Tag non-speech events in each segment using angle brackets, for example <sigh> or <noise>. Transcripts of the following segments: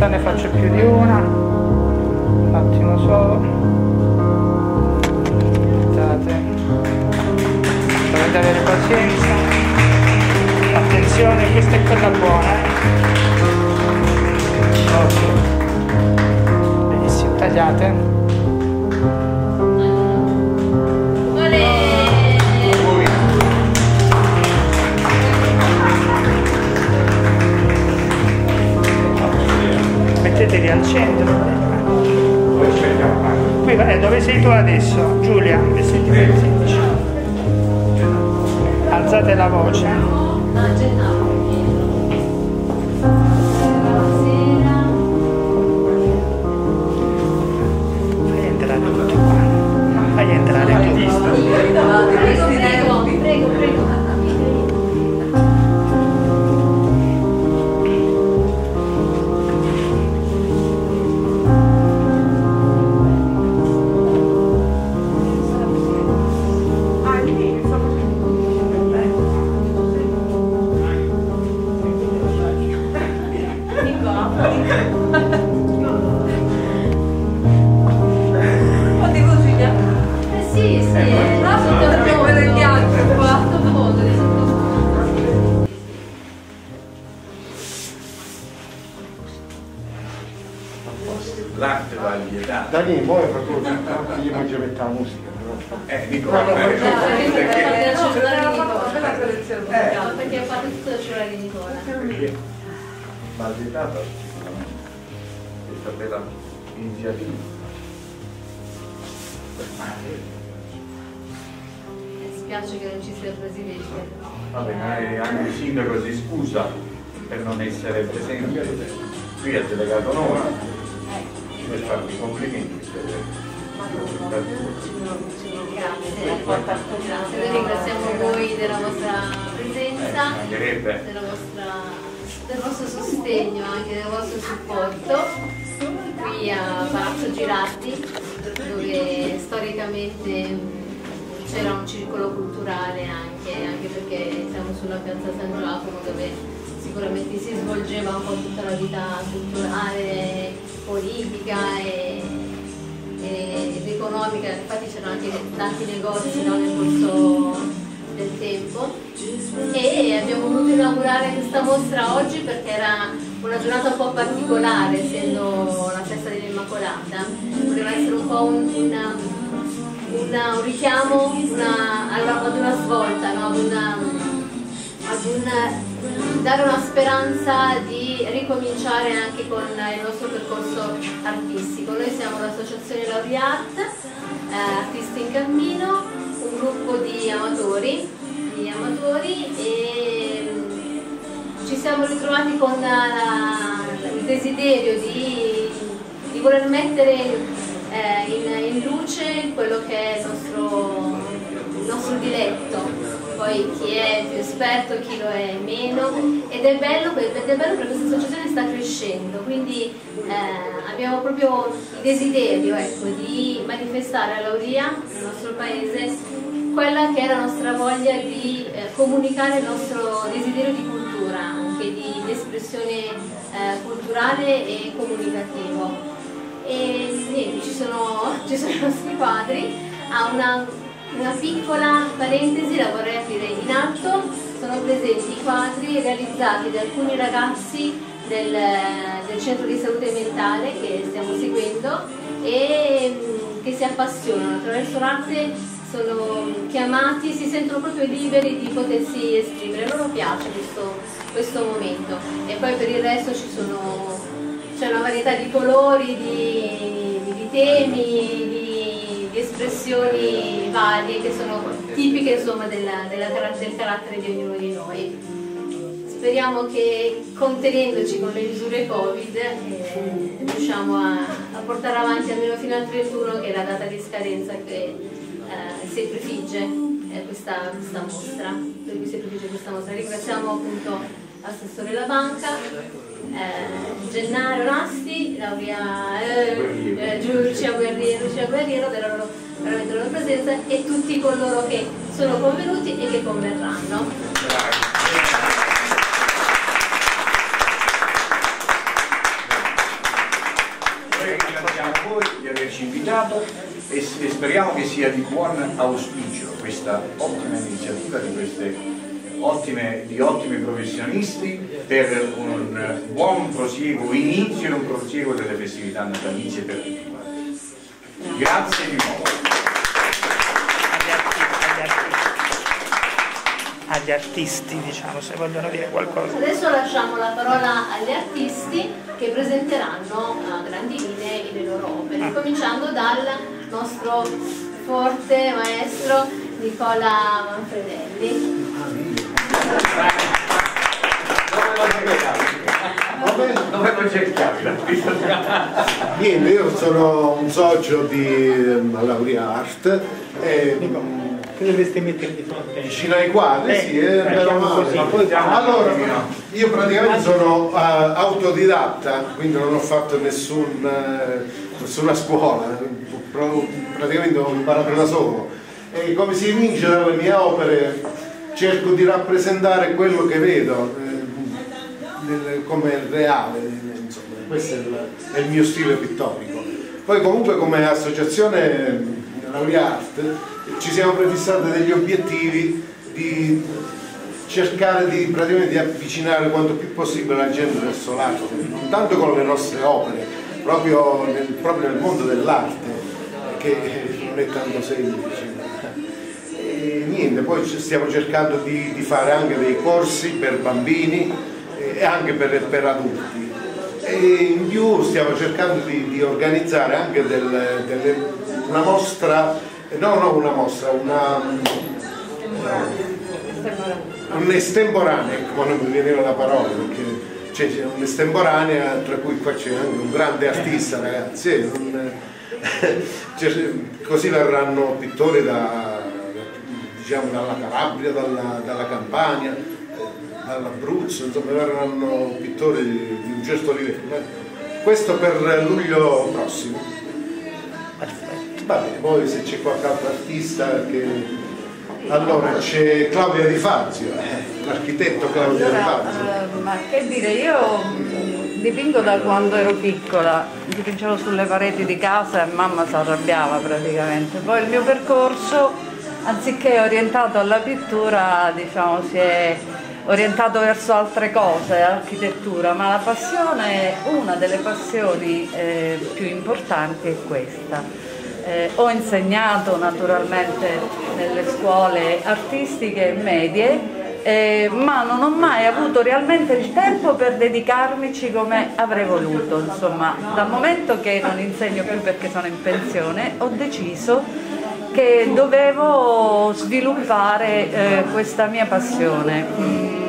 volta, ne faccio più di una. Un attimo solo. Aspettate. Dovete avere pazienza. Attenzione, questa è quella buona. Eh? Ok. Benissimo, tagliate. Mettetevi al centro. Qui, eh, dove sei tu adesso? Giulia, vestiti per Alzate la voce. Fai entrare tutti qua. Fai entrare tutti. Vostra Eh, presenza, mancherebbe. della vostra- del vostro sostegno, anche del vostro supporto qui a Palazzo Girardi, dove storicamente c'era un circolo culturale anche, anche perché siamo sulla piazza San Giacomo dove sicuramente si svolgeva un po' tutta la vita culturale, politica e, ed economica, infatti c'erano anche tanti negozi no, nel corso del tempo e abbiamo voluto inaugurare questa mostra oggi perché era una giornata un po' particolare essendo la festa dell'Immacolata, voleva essere un po' un, una- una- un richiamo una- ad una svolta, no? ad una, ad una- dare una speranza di ricominciare anche con il nostro percorso artistico. Noi siamo l'associazione Laureat, eh, Artisti in Cammino, gruppo di amatori, di amatori e mm, ci siamo ritrovati con la- la- il desiderio di, di voler mettere eh, in, in luce quello che è il nostro, il nostro diletto, poi chi è più esperto, chi lo è meno. Ed è bello, è bello perché questa associazione sta crescendo, quindi eh, abbiamo proprio il desiderio ecco, di manifestare a Lauria, nel nostro paese, quella che è la nostra voglia di eh, comunicare il nostro desiderio di cultura, anche di, di espressione eh, culturale e comunicativo. E niente, ci sono, <laughs> ci sono i nostri quadri, ha una, una piccola parentesi, la vorrei aprire in alto, sono presenti i quadri realizzati da alcuni ragazzi del, del centro di salute mentale che stiamo seguendo e mm, che si appassionano attraverso l'arte sono chiamati, si sentono proprio liberi di potersi esprimere, loro piace questo, questo momento e poi per il resto c'è una varietà di colori, di, di temi, di, di espressioni varie che sono tipiche insomma, della- della del carattere di ognuno di noi. Speriamo che contenendoci con le misure Covid eh, riusciamo a, a portare avanti almeno fino al 31 che è la data di scadenza che si prefigge eh, questa, questa, mostra, per cui si prefigge questa mostra. Ringraziamo appunto l'assessore La Banca, eh, Gennaro Rasti, Lauria eh, Lucia Guerriero, eh, Lucia Guerriero della loro, veramente loro presenza e tutti coloro che sono convenuti e che converranno. di averci invitato e, e speriamo che sia di buon auspicio questa ottima iniziativa di queste Ottime, di ottimi professionisti per un buon prosieguo, inizio e un prosieguo delle festività natalizie per tutti quanti. Grazie di nuovo. Agli artisti, diciamo, se vogliono dire qualcosa. Adesso lasciamo la parola agli artisti che presenteranno a grandi linee le loro opere, cominciando dal nostro forte maestro Nicola Manfredelli. Dove lo cercavi? Niente, io sono un socio di um, Lauria Art e Che dovreste mettere di fronte? vicino ai quadri, sì, eh, Eh, o male. così. Allora, io praticamente sono eh, autodidatta, quindi non ho fatto nessun, eh, nessuna scuola, praticamente ho imparato da solo. E come si evince dalle mie opere cerco di rappresentare quello che vedo eh, come reale, insomma, questo è il, è il mio stile pittorico. Poi comunque come associazione Lauria Art ci siamo prefissati degli obiettivi di cercare di, di avvicinare quanto più possibile la gente verso l'arte, non tanto con le nostre opere, proprio nel, proprio nel mondo dell'arte, che non è tanto semplice. E niente, poi stiamo cercando di, di fare anche dei corsi per bambini e anche per, per adulti. E in più stiamo cercando di, di organizzare anche del- delle- una mostra, no, no, una mostra, una, un'estemporanea, ecco, non mi veniva la parola, perché c'è, c'è un'estemporanea, tra cui qua c'è anche un grande artista, ragazzi, eh, un- <laughs> c'è- così verranno pittori da, diciamo, dalla Calabria, dalla, dalla Campania, eh, dall'Abruzzo, insomma verranno pittori di, di un certo livello. Questo per luglio prossimo. Perfetto. Va bene, poi se c'è qualche altro artista che... Allora c'è Claudia Di Fazio, eh, l'architetto Claudia Di Allora, Fazio. eh, ma che dire, io dipingo da quando ero piccola, dipingevo sulle pareti di casa e mamma si arrabbiava praticamente. Poi il mio percorso, anziché orientato alla pittura, diciamo, si è orientato verso altre cose, architettura, ma la passione, una delle passioni eh, più importanti è questa. Eh, ho insegnato naturalmente nelle scuole artistiche e medie, eh, ma non ho mai avuto realmente il tempo per dedicarmici come avrei voluto. Insomma, dal momento che non insegno più perché sono in pensione, ho deciso che dovevo sviluppare eh, questa mia passione. Mm,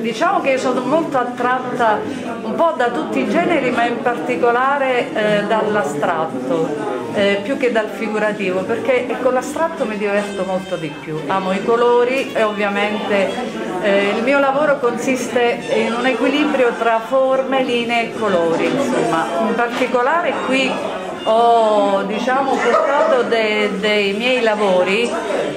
Diciamo che sono molto attratta un po' da tutti i generi, ma in particolare eh, dall'astratto, eh, più che dal figurativo, perché con l'astratto mi diverto molto di più. Amo i colori e ovviamente eh, il mio lavoro consiste in un equilibrio tra forme, linee e colori, insomma. In particolare qui ho diciamo, portato de- dei miei lavori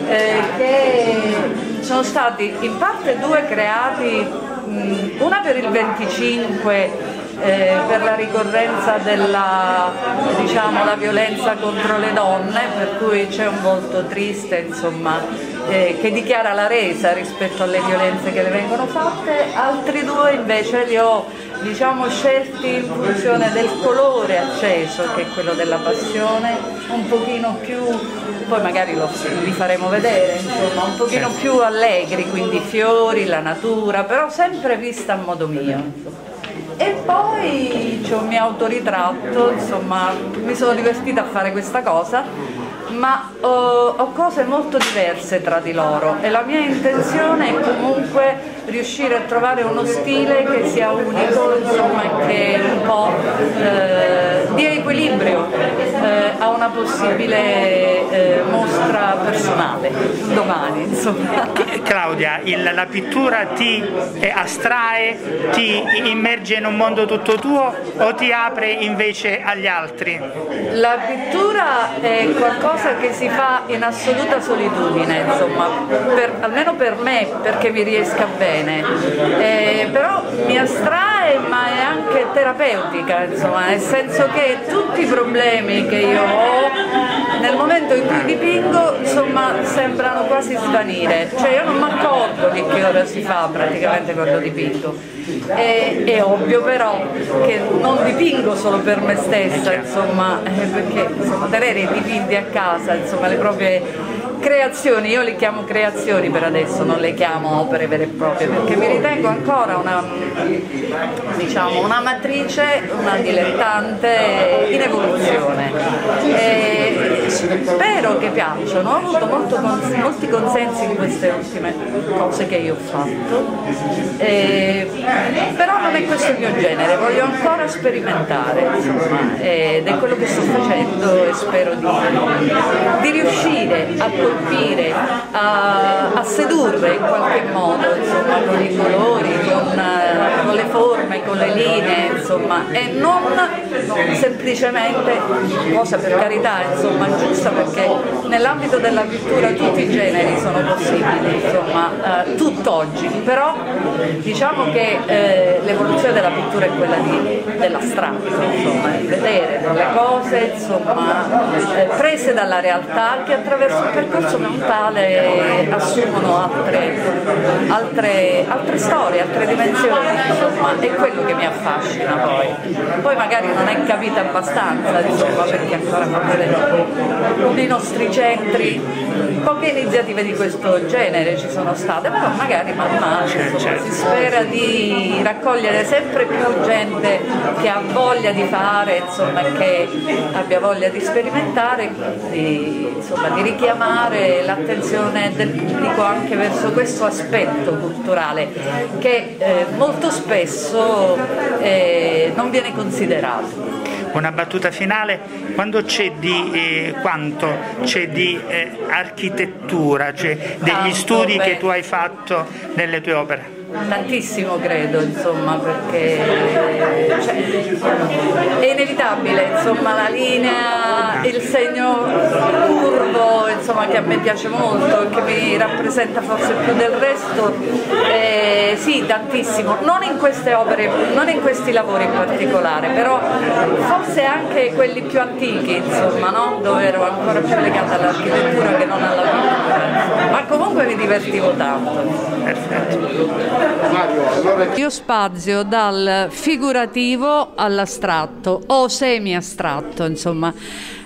eh, che sono stati in parte due creati, mh, una per il 25 eh, per la ricorrenza della diciamo, la violenza contro le donne, per cui c'è un volto triste insomma, eh, che dichiara la resa rispetto alle violenze che le vengono fatte, altri due invece li ho diciamo, scelti in funzione del colore acceso, che è quello della passione, un pochino più, poi magari lo, li faremo vedere, insomma, un pochino più allegri, quindi fiori, la natura, però sempre vista a modo mio. E poi c'è un mio autoritratto, insomma, mi sono divertita a fare questa cosa, ma ho, ho cose molto diverse tra di loro e la mia intenzione è comunque riuscire a trovare uno stile che sia unico, insomma, che un po' eh, dia equilibrio eh, a una possibile eh, mostra personale domani, insomma. Claudia, il- la pittura ti eh, astrae, ti immerge in un mondo tutto tuo o ti apre invece agli altri? La pittura è qualcosa che si fa in assoluta solitudine, insomma, per- almeno per me, perché mi riesca bene. Eh, però mi astrae ma è anche terapeutica, insomma, nel senso che tutti i problemi che io ho, nel momento in cui dipingo insomma sembrano quasi svanire, cioè io non mi accorgo di che ora si fa praticamente quando dipingo. È, è ovvio però che non dipingo solo per me stessa, insomma, eh, perché insomma, tenere i dipinti a casa, insomma, le proprie creazioni, io le chiamo creazioni per adesso, non le chiamo opere vere e proprie, perché mi ritengo ancora una, diciamo, una matrice, una dilettante in evoluzione. E spero che piacciono, ho avuto molto, molti consensi in queste ultime cose che io ho fatto, e, però non è questo il mio genere, voglio ancora sperimentare, insomma, ed è quello che sto facendo e spero di, di riuscire a colpire, a, a, sedurre in qualche modo, insomma, con i colori, con, eh, con, le forme, con le linee, insomma, e non semplicemente, cosa per carità, insomma, giusta perché nell'ambito della pittura tutti i generi sono possibili, insomma, eh, tutt'oggi, però diciamo che eh, l'evoluzione della pittura è quella di, dell'astratto, insomma, il vedere delle cose, insomma, eh, prese dalla realtà che attraverso il percorso mentale assumono altre, altre, altre, storie, altre dimensioni, insomma, è quello che mi affascina poi. Poi magari non è capita abbastanza, insomma, perché ancora proprio nei nostri centri poche iniziative di questo genere ci sono state, però magari man mano insomma, certo. si spera di raccogliere sempre più gente che ha voglia di fare, insomma, che abbia voglia di sperimentare, di, insomma, di richiamare richiamare l'attenzione del pubblico anche verso questo aspetto culturale che eh, molto spesso eh, non viene considerato. Una battuta finale, quando c'è di eh, quanto c'è di eh, architettura, cioè degli Tanto, studi beh. che tu hai fatto nelle tue opere? tantissimo credo insomma perché cioè, è inevitabile insomma la linea il segno curvo insomma che a me piace molto e che mi rappresenta forse più del resto eh, sì tantissimo. Non in queste opere non in questi lavori in particolare però forse anche quelli più antichi insomma no? dove ero ancora più legata all'architettura che non alla pittura ma comunque mi divertivo tanto. Perfetto. Io spazio dal figurativo all'astratto o semi-astratto, insomma.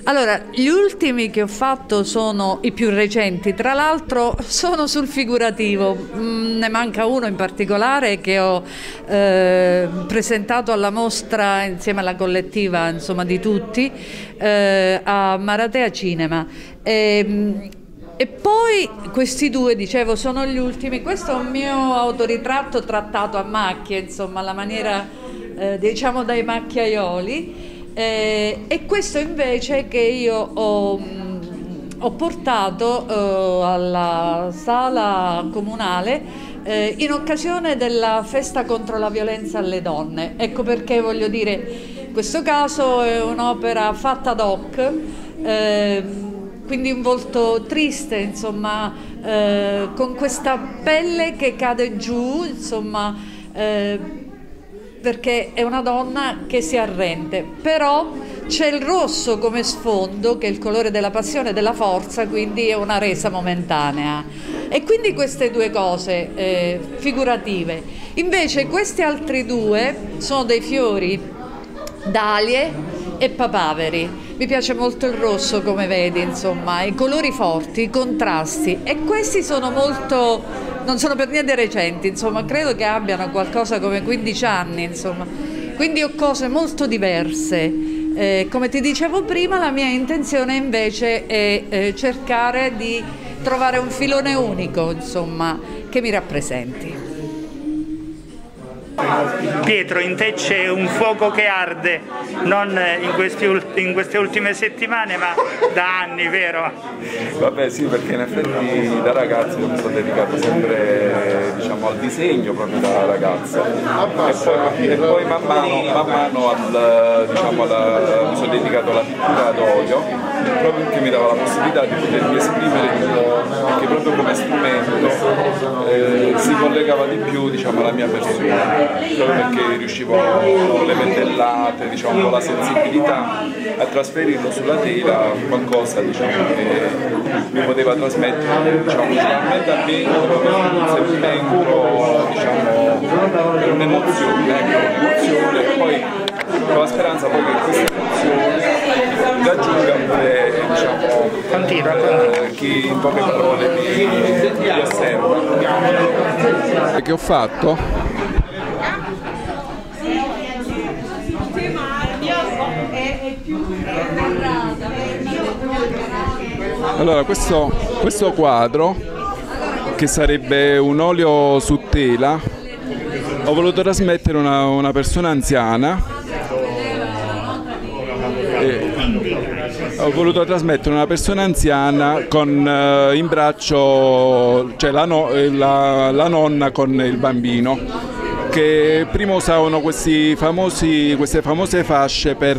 Allora, gli ultimi che ho fatto sono i più recenti, tra l'altro sono sul figurativo, mm, ne manca uno in particolare che ho eh, presentato alla mostra insieme alla collettiva insomma, di tutti eh, a Maratea Cinema. E, ehm, e poi questi due, dicevo, sono gli ultimi. Questo è un mio autoritratto trattato a macchie, insomma, alla maniera, eh, diciamo, dai macchiaioli. Eh, e questo invece che io ho, mh, ho portato eh, alla sala comunale eh, in occasione della festa contro la violenza alle donne. Ecco perché voglio dire, questo caso è un'opera fatta ad hoc. Eh, quindi un volto triste, insomma, eh, con questa pelle che cade giù, insomma, eh, perché è una donna che si arrende, però c'è il rosso come sfondo, che è il colore della passione e della forza, quindi è una resa momentanea. E quindi queste due cose eh, figurative. Invece questi altri due sono dei fiori, dalie e papaveri mi piace molto il rosso come vedi, insomma, i colori forti, i contrasti e questi sono molto, non sono per niente recenti, insomma, credo che abbiano qualcosa come 15 anni, insomma. Quindi ho cose molto diverse. Eh, come ti dicevo prima, la mia intenzione invece è eh, cercare di trovare un filone unico, insomma, che mi rappresenti. Pietro, in te c'è un fuoco che arde, non in, in, queste ultime settimane, ma da anni, vero? Vabbè sì, perché in effetti da ragazzo mi sono dedicato sempre diciamo, al disegno proprio da ragazzo e poi, e poi man mano, man mano al, diciamo, alla, mi sono dedicato alla pittura ad olio, proprio perché mi dava la possibilità di potermi esprimere anche proprio come strumento, eh, si collegava di più diciamo, alla mia persona, proprio perché riuscivo con le pentellate, diciamo, la sensibilità a trasferirlo sulla tela qualcosa diciamo, che mi poteva trasmettere diciamo, principalmente a me un sentimento, diciamo, per un'emozione, ecco, un'emozione. Poi con la speranza poi che questa emozione raggiunga pure diciamo, eh, chi in poche parole mi, mi osserva. Che ho fatto? Allora, questo, questo quadro, che sarebbe un olio su tela, ho voluto trasmettere una, una persona anziana ho voluto trasmettere una persona anziana con eh, in braccio cioè la, no, la, la, nonna con il bambino che prima usavano famosi, queste famose fasce per,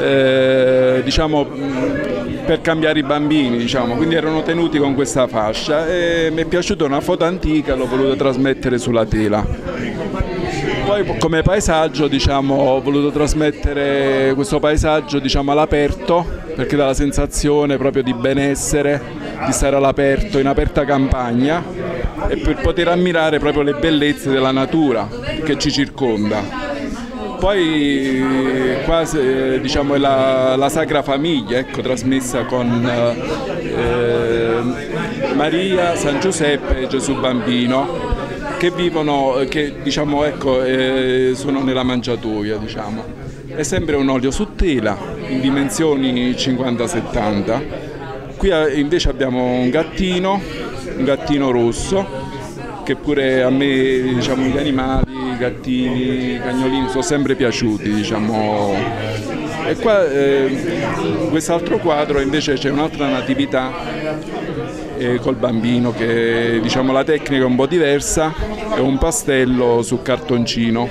eh, diciamo, per cambiare i bambini, diciamo. quindi erano tenuti con questa fascia e mi è piaciuta una foto antica, l'ho voluto trasmettere sulla tela. Poi come paesaggio diciamo, ho voluto trasmettere questo paesaggio diciamo, all'aperto perché dà la sensazione proprio di benessere, di stare all'aperto, in aperta campagna e per poter ammirare proprio le bellezze della natura che ci circonda. Poi qua diciamo, è la, la, Sacra Famiglia, ecco, trasmessa con eh, Maria, San Giuseppe e Gesù Bambino che vivono, che diciamo, ecco, eh, sono nella mangiatoia. Diciamo. È sempre un olio su tela in dimensioni 50-70. Qui eh, invece abbiamo un gattino, un gattino rosso, che pure a me diciamo, gli animali, i gattini, i cagnolini sono sempre piaciuti. Diciamo. E qua eh, quest'altro quadro invece c'è un'altra natività eh, col bambino che diciamo la tecnica è un po' diversa, è un pastello su cartoncino.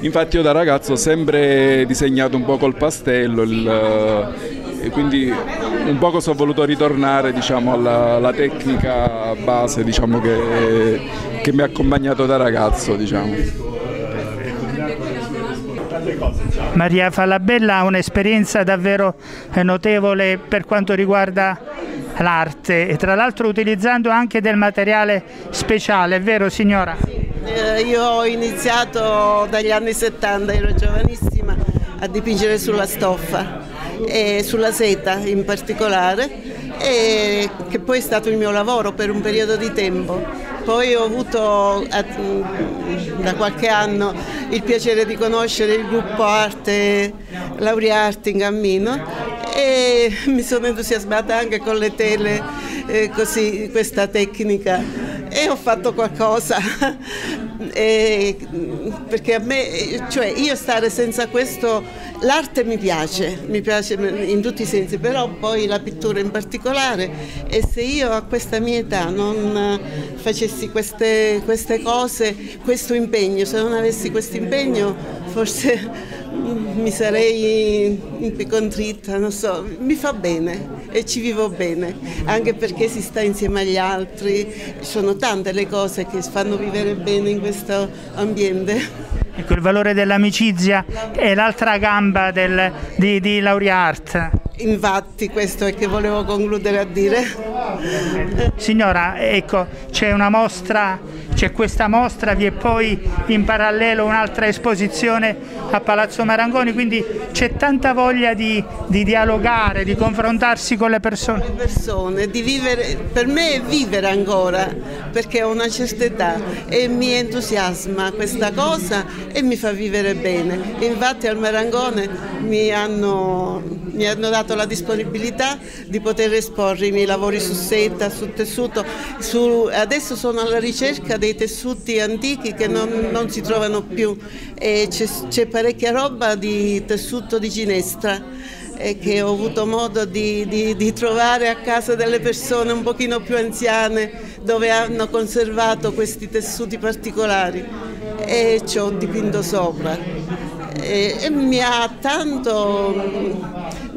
Infatti io da ragazzo ho sempre disegnato un po' col pastello il, e quindi un poco sono voluto ritornare diciamo, alla, alla, tecnica base diciamo, che, che, mi ha accompagnato da ragazzo. Diciamo. Maria Falabella ha un'esperienza davvero notevole per quanto riguarda l'arte e tra l'altro utilizzando anche del materiale speciale, è vero signora? Eh, io ho iniziato dagli anni 70, ero giovanissima, a dipingere sulla stoffa e sulla seta in particolare e che poi è stato il mio lavoro per un periodo di tempo. Poi ho avuto da qualche anno il piacere di conoscere il gruppo Arte Laurearte in Cammino e mi sono entusiasmata anche con le tele, eh, così, questa tecnica. E ho fatto qualcosa. <laughs> E, perché a me, cioè io stare senza questo, l'arte mi piace, mi piace in tutti i sensi, però poi la pittura in particolare. E se io a questa mia età non facessi queste, queste cose, questo impegno, se non avessi questo impegno forse mi sarei contritta, non so, mi fa bene e ci vivo bene, anche perché si sta insieme agli altri, sono tante le cose che fanno vivere bene in questo ambiente. Ecco, il valore dell'amicizia è l'altra gamba del, di, di Laureart. Infatti questo è che volevo concludere a dire. Signora, ecco, c'è una mostra c'è questa mostra, vi è poi in parallelo un'altra esposizione a Palazzo Marangoni, quindi c'è tanta voglia di, di dialogare, di confrontarsi con le persone. Le persone, di vivere, per me è vivere ancora, perché ho una certa età e mi entusiasma questa cosa e mi fa vivere bene. Infatti al Marangone mi hanno, mi hanno dato la disponibilità di poter esporre i miei lavori su seta, su tessuto, su, adesso sono alla ricerca dei tessuti antichi che non, non si trovano più. E c'è, c'è parecchia roba di tessuto di ginestra che ho avuto modo di, di, di, trovare a casa delle persone un pochino più anziane dove hanno conservato questi tessuti particolari. E ci ho dipinto sopra. E, e mi ha tanto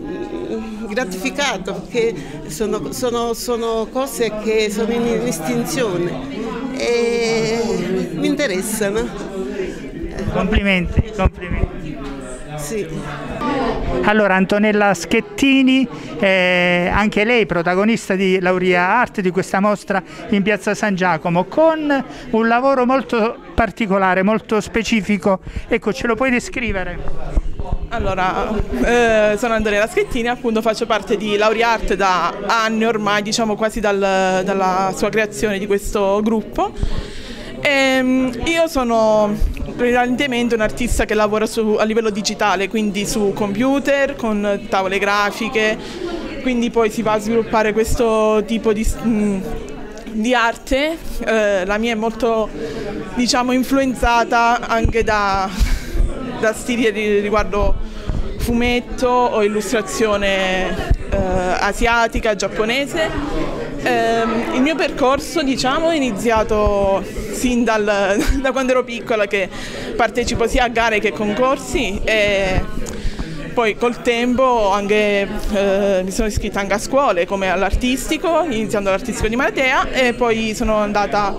gratificato perché sono, sono, sono cose che sono in, in estinzione e mi interessano. Complimenti, complimenti. Sì. Allora, Antonella Schettini, eh, anche lei protagonista di Lauria Art di questa mostra in Piazza San Giacomo, con un lavoro molto particolare, molto specifico. Ecco, ce lo puoi descrivere? Allora, eh, sono Antonella Schettini, appunto faccio parte di Lauria Art da anni ormai, diciamo quasi dal, dalla sua creazione di questo gruppo. E, ehm, io sono prevalentemente un artista che lavora su, a livello digitale, quindi su computer, con tavole grafiche, quindi poi si va a sviluppare questo tipo di, mm, di arte. Eh, la mia è molto diciamo, influenzata anche da stili riguardo fumetto o illustrazione eh, asiatica, giapponese. Eh, il mio percorso diciamo, è iniziato sin dal, <laughs> da quando ero piccola che partecipo sia a gare che a concorsi e poi col tempo anche, eh, mi sono iscritta anche a scuole come all'artistico, iniziando all'artistico di Maratea e poi sono andata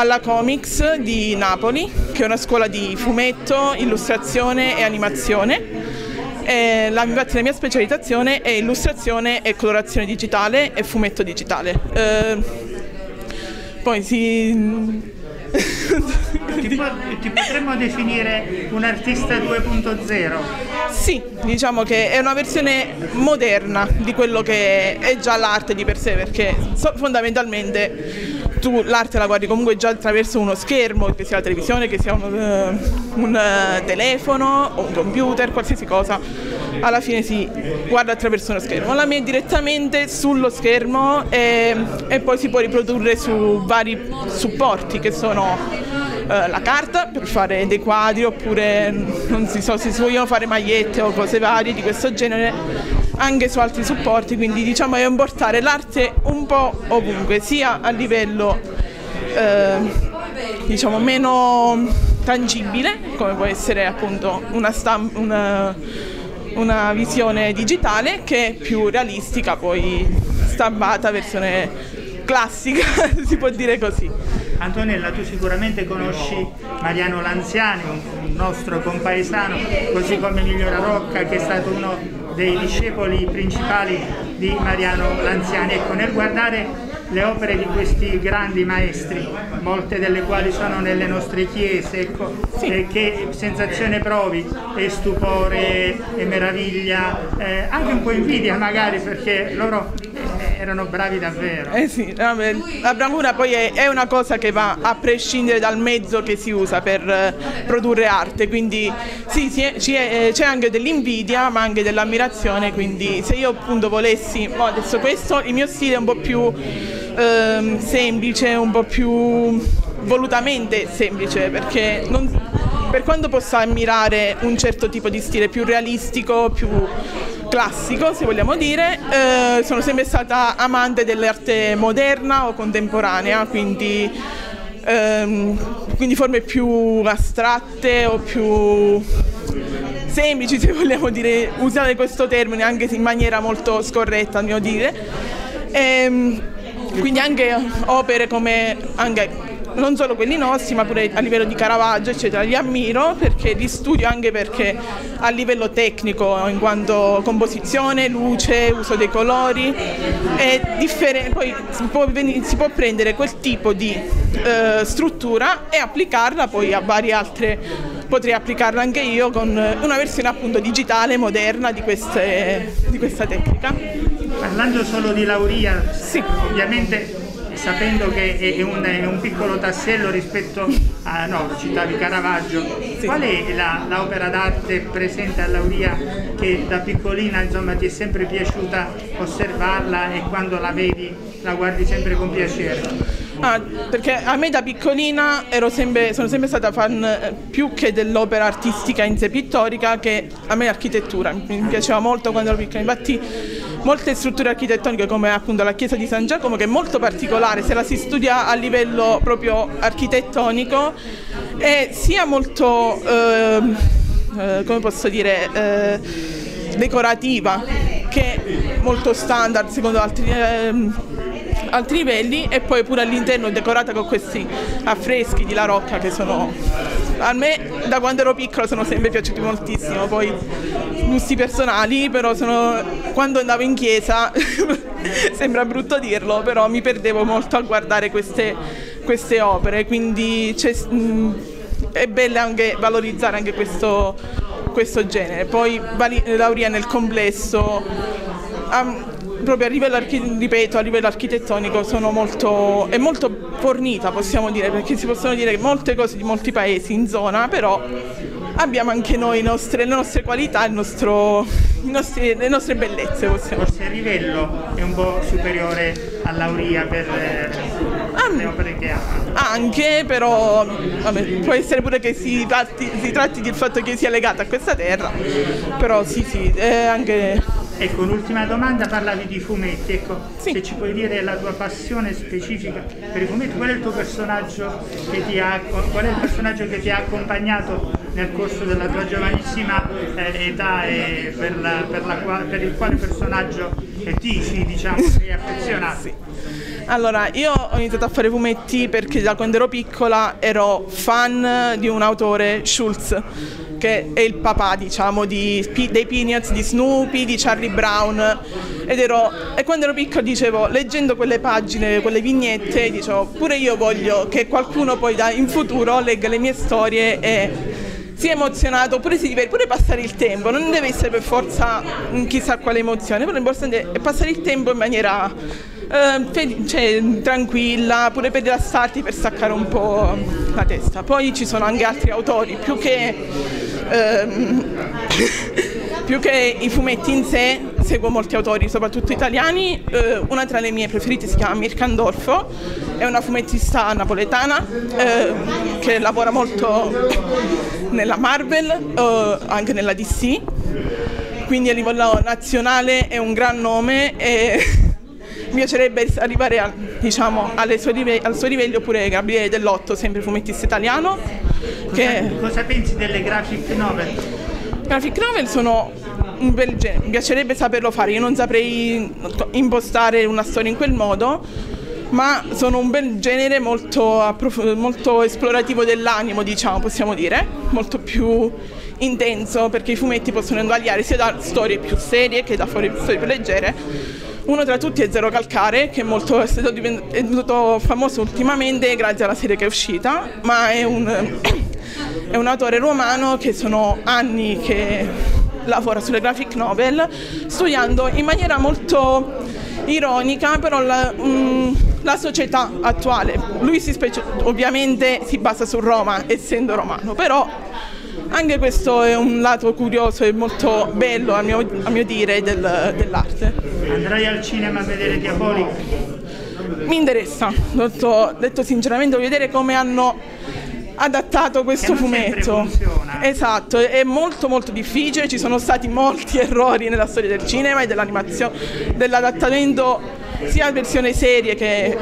alla Comics di Napoli, che è una scuola di fumetto, illustrazione e animazione. E la, infatti la mia specializzazione è illustrazione e colorazione digitale e fumetto digitale. Eh, poi si ti, <laughs> ti, potremmo definire un artista 2.0? Sì, diciamo che è una versione moderna di quello che è già l'arte di per sé, perché fondamentalmente tu l'arte la guardi comunque già attraverso uno schermo, che sia la televisione, che sia un, uh, un uh, telefono o un computer, qualsiasi cosa, alla fine si guarda attraverso uno schermo. La mia è direttamente sullo schermo e, e poi si può riprodurre su vari supporti che sono la carta per fare dei quadri oppure non si so se si vogliono fare magliette o cose varie di questo genere anche su altri supporti, quindi diciamo è portare l'arte un po' ovunque, sia a livello eh, diciamo meno tangibile, come può essere appunto una, una, una visione digitale, che più realistica, poi stampata, versione classica, <laughs> si può dire così. Antonella, tu sicuramente conosci Mariano Lanziani, un nostro compaesano, così come Emilio Rocca, che è stato uno dei discepoli principali di Mariano Lanziani. Ecco, nel guardare le opere di questi grandi maestri, molte delle quali sono nelle nostre chiese, ecco, eh, che sensazione provi, e stupore, e meraviglia, eh, anche un po' invidia magari perché loro erano bravi davvero. Eh sì, la bravura poi è, è, una cosa che va a prescindere dal mezzo che si usa per eh, produrre arte, quindi sì, c'è, c'è anche dell'invidia ma anche dell'ammirazione, quindi se io appunto volessi, oh, adesso questo, il mio stile è un po' più ehm, semplice, un po' più volutamente semplice, perché non, per quanto possa ammirare un certo tipo di stile più realistico, più classico, se vogliamo dire, eh, sono sempre stata amante dell'arte moderna o contemporanea, quindi, ehm, quindi forme più astratte o più semplici, <laughs> se vogliamo dire, usare questo termine anche in maniera molto scorretta, a mio dire. E, ehm, quindi anche opere come anche non solo quelli nostri ma pure a livello di Caravaggio eccetera li ammiro perché li studio anche perché a livello tecnico in quanto composizione, luce, uso dei colori è differente poi si può, si può, prendere quel tipo di eh, struttura e applicarla poi a varie altre potrei applicarla anche io con una versione appunto digitale moderna di, queste, di questa tecnica Parlando solo di Lauria, sì. ovviamente sapendo che è un, è un, piccolo tassello rispetto a, no, citavi Caravaggio, sì. qual è l'opera d'arte presente a Lauria che da piccolina insomma, ti è sempre piaciuta osservarla e quando la vedi la guardi sempre con piacere? Ah, perché a me da piccolina sempre, sono sempre stata fan eh, più che dell'opera artistica in sé pittorica che a me l'architettura, mi piaceva molto quando ero piccola, infatti molte strutture architettoniche come appunto la chiesa di San Giacomo che è molto particolare se la si studia a livello proprio architettonico è sia molto eh, eh, come posso dire eh, decorativa che molto standard secondo altri, altri livelli e poi pure all'interno decorata con questi affreschi di La Rocca che sono a me da quando ero piccola sono sempre piaciuti moltissimo, poi gusti personali, però sono, quando andavo in chiesa, <laughs> sembra brutto dirlo, però mi perdevo molto a guardare queste, queste opere, quindi è bello anche valorizzare anche questo, questo genere. Poi Lauria nel complesso, um, proprio a livello, ripeto, a livello architettonico molto, è molto fornita, possiamo dire, perché si possono dire molte cose di molti paesi in zona, però abbiamo anche noi nostre, le nostre qualità, nostro, nostri, le nostre bellezze. Possiamo. Forse il livello è un po' superiore all'Auria per ah, le opere che ha. Anche, però vabbè, può essere pure che si tratti, si tratti del fatto che sia legata a questa terra, però sì sì, è anche Ecco, un'ultima domanda, parlavi di fumetti, ecco, sì. se ci puoi dire la tua passione specifica per i fumetti, qual è il tuo personaggio che ti ha, qual è il personaggio che ti ha accompagnato nel corso della tua giovanissima eh, età e per, la, per, la, per, il quale personaggio tifi, diciamo, sei affezionato? Sì. Allora, io ho iniziato a fare fumetti perché da quando ero piccola ero fan di un autore, Schulz, che è il papà, diciamo, di, dei Peanuts, di Snoopy, di Charlie Brown. Ero, e quando ero piccola dicevo, leggendo quelle pagine, quelle vignette, dicevo, pure io voglio che qualcuno poi da, in futuro legga le mie storie e sia emozionato, oppure si diverte, pure passare il tempo, non deve essere per forza chissà quale emozione, però l'importante è passare il tempo in maniera eh, cioè, tranquilla, pure per rilassarti, per staccare un po' la testa. Poi ci sono anche altri autori, più che, più che i fumetti in sé, seguo molti autori, soprattutto italiani. Eh, una tra le mie preferite si chiama Mirka Andolfo, è una fumettista napoletana eh, che lavora molto <laughs> nella Marvel, eh, anche nella DC quindi a livello nazionale è un gran nome e <laughs> mi piacerebbe arrivare a, diciamo, livello, al suo livello oppure Gabriele Dell'Otto, sempre fumettista italiano. Cosa, che... cosa pensi delle graphic novel? Graphic novel sono un bel genere, mi piacerebbe saperlo fare, io non saprei impostare una storia in quel modo, ma sono un bel genere molto, molto esplorativo dell'animo, diciamo, possiamo dire, molto più intenso perché i fumetti possono invagliare sia da storie più serie che da storie più leggere. Uno tra tutti è Zero Calcare, che è, molto, è, stato, è venuto famoso ultimamente grazie alla serie che è uscita, ma è un, è un autore romano che sono anni che lavora sulle graphic novel, studiando in maniera molto ironica però la, um, la società attuale. Lui si ovviamente si basa su Roma, essendo romano, però anche questo è un lato curioso e molto bello a mio, a mio dire del, dell'arte. Andrai al cinema a vedere Diabolic? Mi interessa, detto, detto sinceramente, voglio vedere come hanno adattato questo fumetto. Esatto, è molto molto difficile, ci sono stati molti <laughs> errori nella storia del cinema e dell'animazione, dell'adattamento sia versione serie che,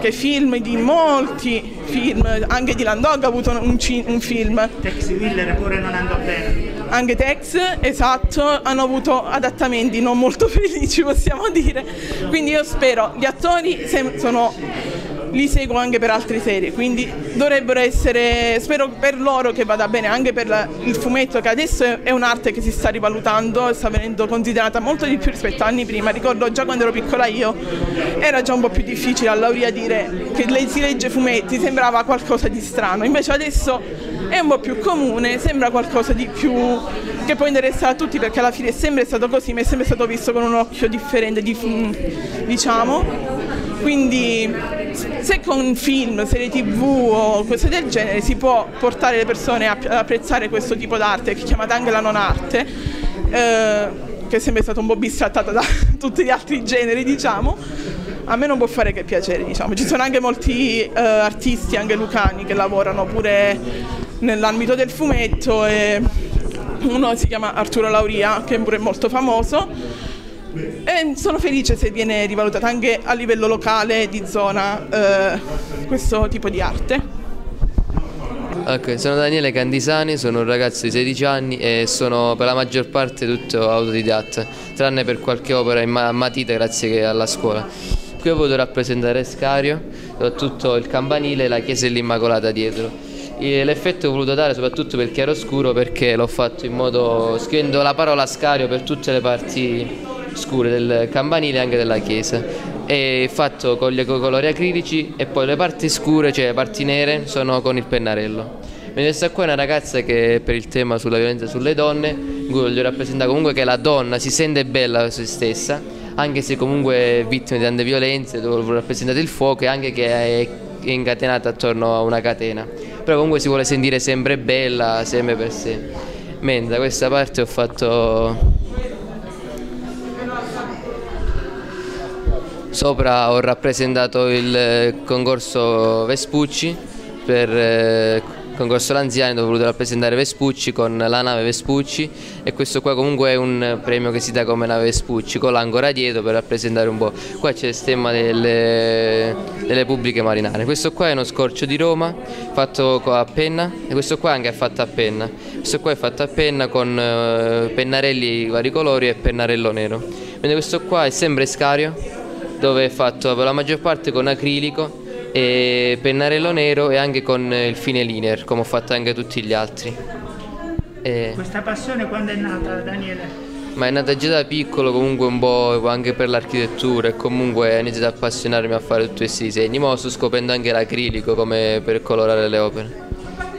che, film di molti film, anche di Landog ha avuto un, un film. Tex Willer pure non andò bene. Anche Tex, esatto, hanno avuto adattamenti non molto <laughs> felici possiamo dire. Quindi io spero, gli attori sono li seguo anche per altre serie, quindi dovrebbero essere, spero per loro che vada bene anche per la, il fumetto che adesso è un'arte che si sta rivalutando, sta venendo considerata molto di più rispetto a anni prima, ricordo già quando ero piccola io era già un po' più difficile a Lauria dire che lei si legge fumetti, sembrava qualcosa di strano, invece adesso è un po' più comune, sembra qualcosa di più che può interessare a tutti perché alla fine è sempre stato così, ma è sempre stato visto con un occhio differente, diciamo. Quindi se con film, serie tv o cose del genere si può portare le persone ad apprezzare questo tipo d'arte che è chiamata anche la non arte, eh, che è sempre stata un po' bistrattata da <laughs> tutti gli altri generi, diciamo, a me non può fare che piacere, diciamo. Ci sono anche molti eh, artisti, anche lucani, che lavorano pure nell'ambito del fumetto e uno si chiama Arturo Lauria, che è pure molto famoso e sono felice se viene rivalutata anche a livello locale di zona eh, questo tipo di arte. Ok, sono Daniele Candisani, sono un ragazzo di 16 anni e sono per la maggior parte tutto autodidatta, tranne per qualche opera in matita grazie alla scuola. Qui ho voluto rappresentare Scario, soprattutto il campanile e la chiesa dell'Immacolata dietro. L'effetto ho voluto dare soprattutto per chiaroscuro perché l'ho fatto in modo scrivendo la parola Scario per tutte le parti scure del campanile e anche della chiesa è fatto con gli colori acrilici e poi le parti scure, cioè le parti nere, sono con il pennarello. Questa qua è una ragazza che per il tema sulla violenza sulle donne, voglio rappresentare comunque che la donna si sente bella per se stessa, anche se comunque è vittima di tante violenze, dove rappresentare il fuoco e anche che è incatenata attorno a una catena. Però comunque si vuole sentire sempre bella, sempre per sé. Mentre da questa parte ho fatto Sopra ho rappresentato il eh, concorso Vespucci per eh, concorso Lanziani ho voluto rappresentare Vespucci con la nave Vespucci e questo qua comunque è un premio che si dà come nave Vespucci con l'ancora dietro per rappresentare un po'. Qua c'è il stemma delle, delle pubbliche marinare. Questo qua è uno scorcio di Roma fatto a penna e questo qua anche è fatto a penna. Questo qua è fatto a penna con eh, pennarelli vari colori e pennarello nero. Mentre questo qua è sempre scario dove è fatto per la maggior parte con acrilico e pennarello nero e anche con il fine liner come ho fatto anche tutti gli altri. E... Questa passione quando è nata Daniele? Ma è nata già da piccolo comunque un po' anche per l'architettura e comunque ho iniziato a appassionarmi a fare tutti questi disegni. Ma sto scoprendo anche l'acrilico come per colorare le opere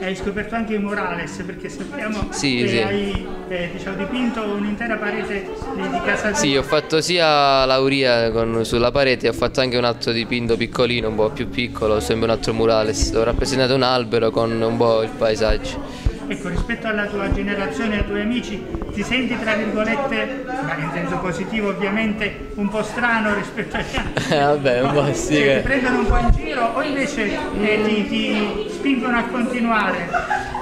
hai scoperto anche i murales perché sappiamo sì, che sì. hai eh, diciamo, dipinto un'intera parete di, di casa. Sì, ho fatto sia l'auria con, sulla parete, ho fatto anche un altro dipinto piccolino, un po' più piccolo, sembra un altro murales. Ho rappresentato un albero con un po' il paesaggio. Ecco, rispetto alla tua generazione ai tuoi amici, ti senti tra virgolette, ma in senso positivo ovviamente, un po' strano rispetto agli <laughs> altri? Vabbè, un po' sì. Cioè, ti prendono un po' in giro o invece eh, ti, ti, spingono a continuare?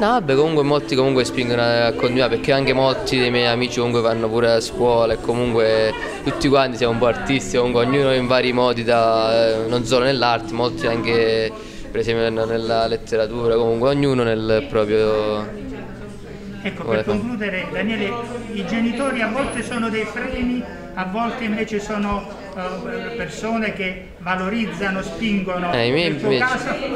No, vabbè, comunque molti comunque spingono a continuare perché anche molti dei miei amici comunque vanno pure a scuola e comunque tutti quanti siamo un po' artisti, comunque ognuno in vari modi, da, eh, non solo nell'arte, molti anche per esempio nella letteratura, comunque ognuno nel proprio... Ecco, per concludere Daniele, i genitori a volte sono dei freni, a volte invece sono uh, persone che valorizzano, spingono. Eh, i, miei, invece,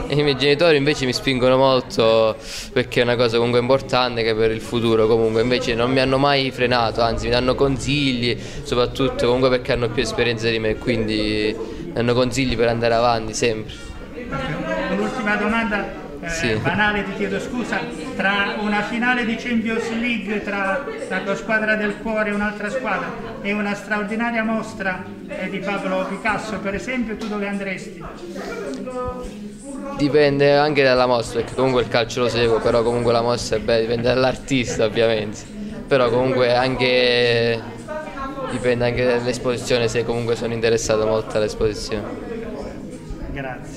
I, miei, genitori invece mi spingono molto perché è una cosa comunque importante che per il futuro comunque invece non mi hanno mai frenato, anzi mi danno consigli, soprattutto comunque perché hanno più esperienza di me, quindi mi danno consigli per andare avanti sempre. Un'ultima domanda eh, sì. banale, ti chiedo scusa, tra una finale di Champions League tra la tua squadra del cuore e un'altra squadra e una straordinaria mostra eh, di Pablo Picasso per esempio, tu dove andresti? Dipende anche dalla mostra, perché comunque il calcio lo seguo, però comunque la mostra è bella, dipende dall'artista ovviamente, però comunque anche dipende anche dall'esposizione se comunque sono interessato molto all'esposizione. Grazie.